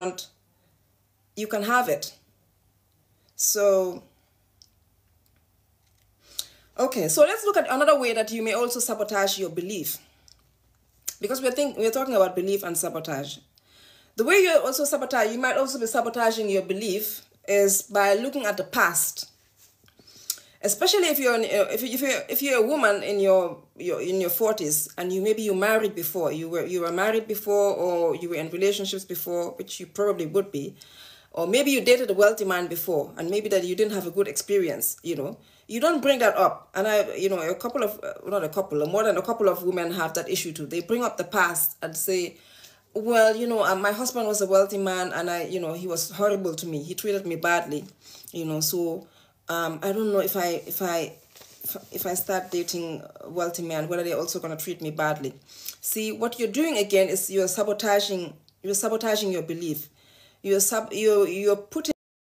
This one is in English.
want, you can have it. So, okay, so let's look at another way that you may also sabotage your belief. Because we're, think, we're talking about belief and sabotage. The way you also sabotage, you might also be sabotaging your belief is by looking at the past especially if you're if you if you're if you're a woman in your your in your 40s and you maybe you married before you were you were married before or you were in relationships before which you probably would be or maybe you dated a wealthy man before and maybe that you didn't have a good experience you know you don't bring that up. And i you know a couple of uh, not a couple more than a couple of women have that issue too. They bring up the past and say well you know uh, my husband was a wealthy man and i you know he was horrible to me. He treated me badly you know so um, I don't know if I if I if I start dating wealthy men, whether they're also gonna treat me badly. See, what you're doing again is you're sabotaging you're sabotaging your belief. You're sub you're you're putting